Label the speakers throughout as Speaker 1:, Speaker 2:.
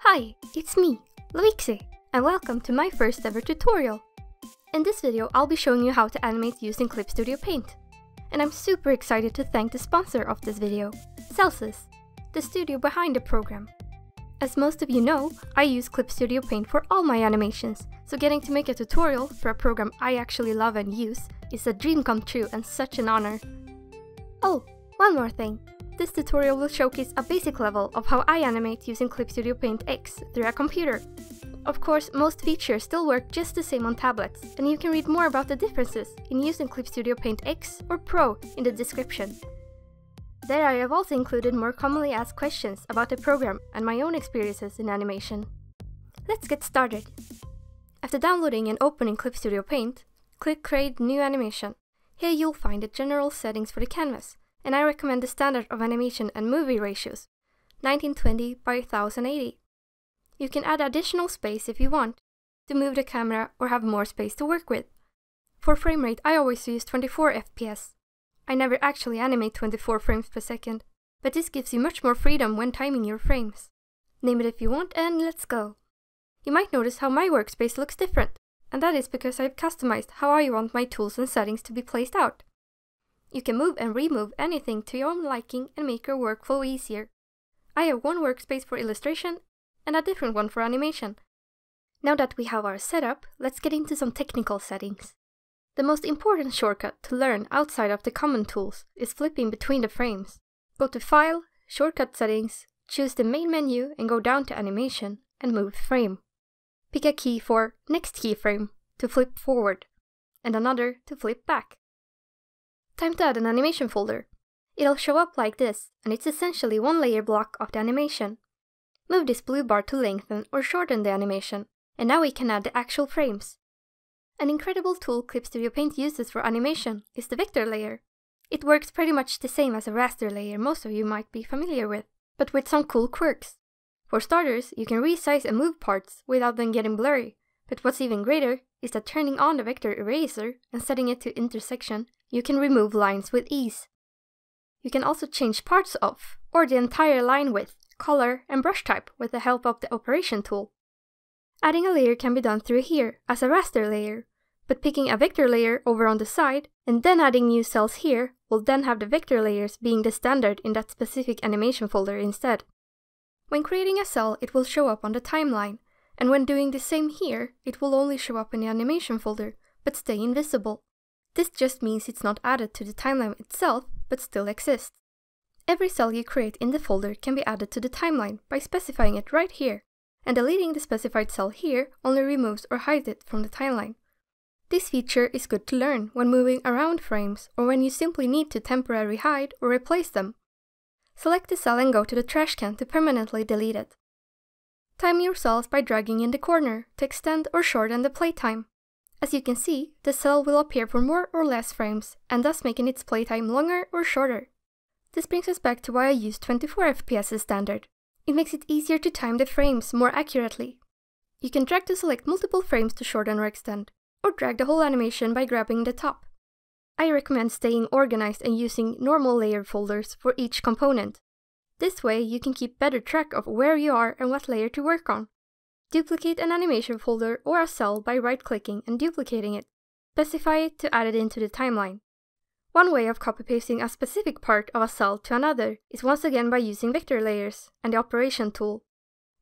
Speaker 1: Hi, it's me, Louixie, and welcome to my first ever tutorial. In this video, I'll be showing you how to animate using Clip Studio Paint. And I'm super excited to thank the sponsor of this video, Celsys, the studio behind the program. As most of you know, I use Clip Studio Paint for all my animations, so getting to make a tutorial for a program I actually love and use is a dream come true and such an honor. Oh, one more thing. This tutorial will showcase a basic level of how I animate using Clip Studio Paint EX through a computer. Of course, most features still work just the same on tablets, and you can read more about the differences in using Clip Studio Paint EX or Pro in the description. There I have also included more commonly asked questions about the program and my own experiences in animation. Let's get started. After downloading and opening Clip Studio Paint, click Create New Animation. Here you'll find the general settings for the canvas, and I recommend the standard of animation and movie ratios, 1920 by 1080. You can add additional space if you want, to move the camera or have more space to work with. For frame rate I always use 24 FPS. I never actually animate 24 frames per second, but this gives you much more freedom when timing your frames. Name it if you want and let's go. You might notice how my workspace looks different, and that is because I've customized how I want my tools and settings to be placed out. You can move and remove anything to your own liking and make your workflow easier. I have one workspace for illustration and a different one for animation. Now that we have our setup, let's get into some technical settings. The most important shortcut to learn outside of the common tools is flipping between the frames. Go to File, Shortcut Settings, choose the main menu and go down to Animation and move frame. Pick a key for Next keyframe to flip forward, and another to flip back. Time to add an animation folder. It'll show up like this, and it's essentially one layer block of the animation. Move this blue bar to lengthen or shorten the animation, and now we can add the actual frames. An incredible tool Clip Studio Paint uses for animation is the vector layer. It works pretty much the same as a raster layer most of you might be familiar with, but with some cool quirks. For starters, you can resize and move parts without them getting blurry, but what's even greater is that turning on the vector eraser and setting it to intersection, you can remove lines with ease. You can also change parts of, or the entire line width, color, and brush type with the help of the operation tool. Adding a layer can be done through here as a raster layer, but picking a vector layer over on the side and then adding new cells here will then have the vector layers being the standard in that specific animation folder instead. When creating a cell, it will show up on the timeline, and when doing the same here, it will only show up in the animation folder, but stay invisible. This just means it's not added to the timeline itself, but still exists. Every cell you create in the folder can be added to the timeline by specifying it right here, and deleting the specified cell here only removes or hides it from the timeline. This feature is good to learn when moving around frames or when you simply need to temporarily hide or replace them. Select the cell and go to the trash can to permanently delete it. Time your cells by dragging in the corner to extend or shorten the playtime. As you can see, the cell will appear for more or less frames, and thus making its playtime longer or shorter. This brings us back to why I use 24 FPS as standard. It makes it easier to time the frames more accurately. You can drag to select multiple frames to shorten or extend, or drag the whole animation by grabbing the top. I recommend staying organized and using normal layer folders for each component. This way you can keep better track of where you are and what layer to work on. Duplicate an animation folder or a cell by right-clicking and duplicating it. Specify it to add it into the timeline. One way of copy-pasting a specific part of a cell to another is once again by using vector layers and the operation tool.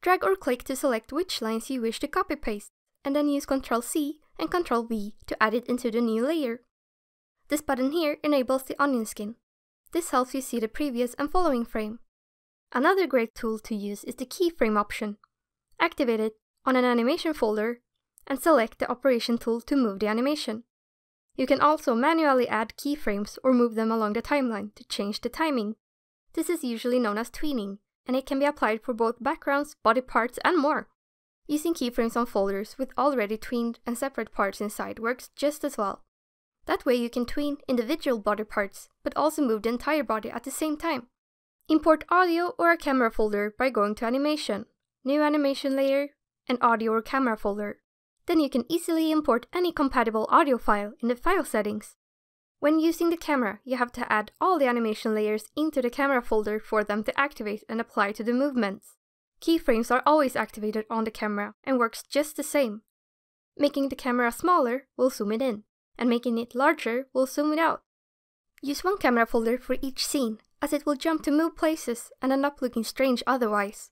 Speaker 1: Drag or click to select which lines you wish to copy-paste, and then use Ctrl-C and Ctrl-V to add it into the new layer. This button here enables the onion skin. This helps you see the previous and following frame. Another great tool to use is the keyframe option. Activate it on an animation folder and select the operation tool to move the animation. You can also manually add keyframes or move them along the timeline to change the timing. This is usually known as tweening, and it can be applied for both backgrounds, body parts, and more. Using keyframes on folders with already tweened and separate parts inside works just as well. That way you can tween individual body parts, but also move the entire body at the same time. Import audio or a camera folder by going to Animation, New Animation Layer, and Audio or Camera folder. Then you can easily import any compatible audio file in the file settings. When using the camera, you have to add all the animation layers into the camera folder for them to activate and apply to the movements. keyframes are always activated on the camera and works just the same. Making the camera smaller will zoom it in, and making it larger will zoom it out. Use one camera folder for each scene, as it will jump to move places and end up looking strange otherwise.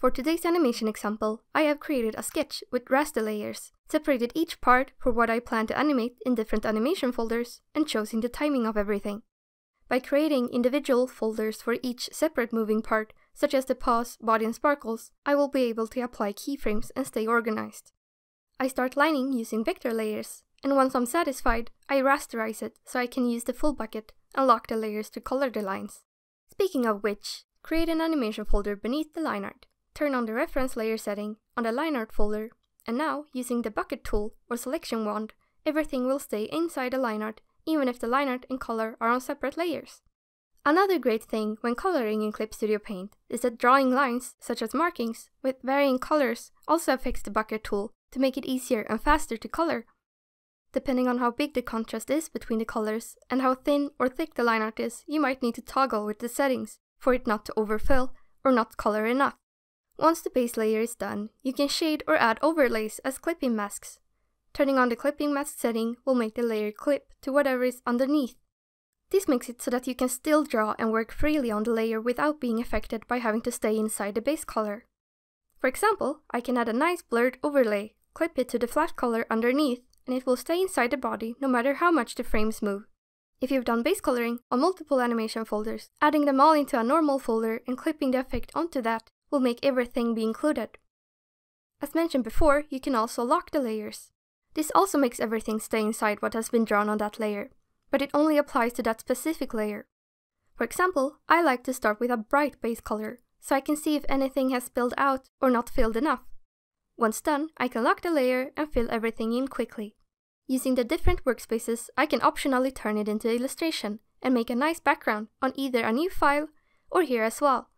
Speaker 1: For today's animation example, I have created a sketch with raster layers, separated each part for what I plan to animate in different animation folders, and choosing the timing of everything. By creating individual folders for each separate moving part, such as the paws, body and sparkles, I will be able to apply keyframes and stay organized. I start lining using vector layers, and once I'm satisfied, I rasterize it so I can use the fill bucket and lock the layers to color the lines. Speaking of which, create an animation folder beneath the line art. Turn on the reference layer setting on the line art folder, and now, using the bucket tool or selection wand, everything will stay inside the line art even if the line art and color are on separate layers. Another great thing when coloring in Clip Studio Paint is that drawing lines, such as markings, with varying colors also affects the bucket tool to make it easier and faster to color. Depending on how big the contrast is between the colors and how thin or thick the line art is, you might need to toggle with the settings for it not to overfill or not color enough. Once the base layer is done, you can shade or add overlays as clipping masks. Turning on the clipping mask setting will make the layer clip to whatever is underneath. This makes it so that you can still draw and work freely on the layer without being affected by having to stay inside the base color. For example, I can add a nice blurred overlay, clip it to the flat color underneath, and it will stay inside the body no matter how much the frames move. If you've done base coloring on multiple animation folders, adding them all into a normal folder and clipping the effect onto that will make everything be included. As mentioned before, you can also lock the layers. This also makes everything stay inside what has been drawn on that layer, but it only applies to that specific layer. For example, I like to start with a bright base color, so I can see if anything has spilled out or not filled enough. Once done, I can lock the layer and fill everything in quickly. Using the different workspaces, I can optionally turn it into illustration and make a nice background on either a new file or here as well.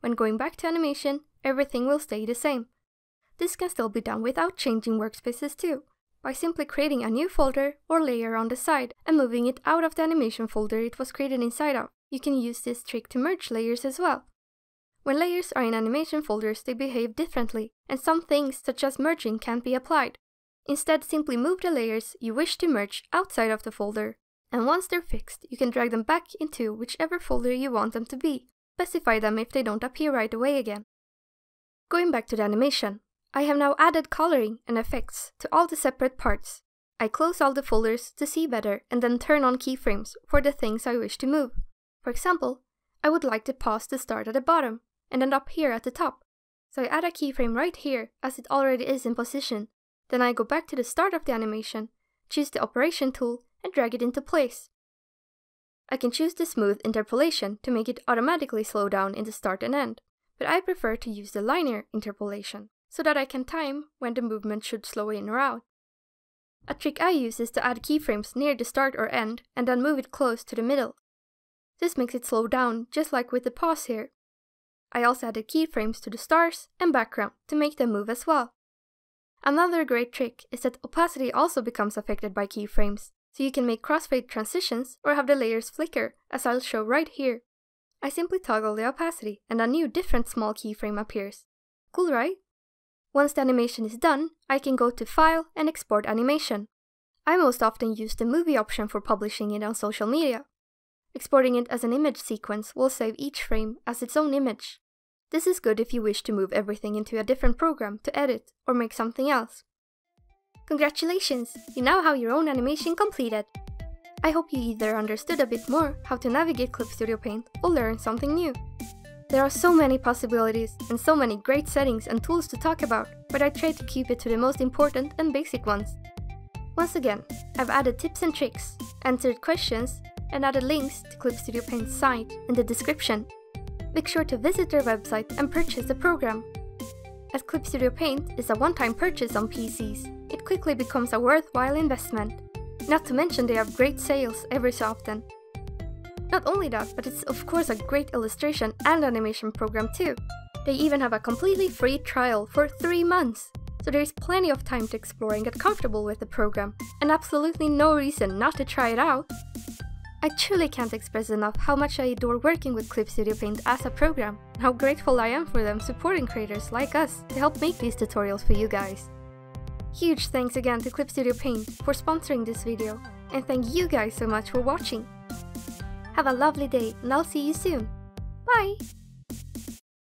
Speaker 1: When going back to animation, everything will stay the same. This can still be done without changing workspaces too by simply creating a new folder or layer on the side and moving it out of the animation folder it was created inside of. You can use this trick to merge layers as well. When layers are in animation folders, they behave differently, and some things, such as merging, can't be applied. Instead, simply move the layers you wish to merge outside of the folder, and once they're fixed, you can drag them back into whichever folder you want them to be. Specify them if they don't appear right away again. Going back to the animation, I have now added coloring and effects to all the separate parts. I close all the folders to see better and then turn on keyframes for the things I wish to move. For example, I would like to pause the start at the bottom and end up here at the top. So I add a keyframe right here as it already is in position. Then I go back to the start of the animation, choose the operation tool and drag it into place. I can choose the smooth interpolation to make it automatically slow down in the start and end, but I prefer to use the linear interpolation so that I can time when the movement should slow in or out. A trick I use is to add keyframes near the start or end and then move it close to the middle. This makes it slow down, just like with the paws here. I also added keyframes to the stars and background to make them move as well. Another great trick is that opacity also becomes affected by keyframes, so you can make crossfade transitions or have the layers flicker, as I'll show right here. I simply toggle the opacity and a new different small keyframe appears. Cool, right? Once the animation is done, I can go to File and Export Animation. I most often use the movie option for publishing it on social media. Exporting it as an image sequence will save each frame as its own image. This is good if you wish to move everything into a different program to edit or make something else. Congratulations! You now have your own animation completed! I hope you either understood a bit more how to navigate Clip Studio Paint or learned something new. There are so many possibilities and so many great settings and tools to talk about, but I tried to keep it to the most important and basic ones. Once again, I've added tips and tricks, answered questions, and added links to Clip Studio Paint's site in the description. Make sure to visit their website and purchase the program. As Clip Studio Paint is a one-time purchase on PCs, it quickly becomes a worthwhile investment. Not to mention they have great sales every so often, not only that, but it's of course a great illustration and animation program too. They even have a completely free trial for 3 months. So there's plenty of time to explore and get comfortable with the program, and absolutely no reason not to try it out. I truly can't express enough how much I adore working with Clip Studio Paint as a program, and how grateful I am for them supporting creators like us to help make these tutorials for you guys. Huge thanks again to Clip Studio Paint for sponsoring this video, and thank you guys so much for watching. Have a lovely day and I'll see you soon. Bye!